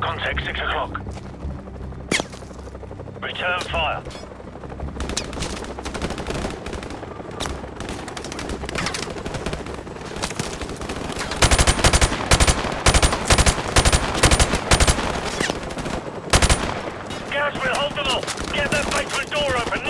Contact 6 o'clock. Return fire. Garrison, hold them all! Get that basement door open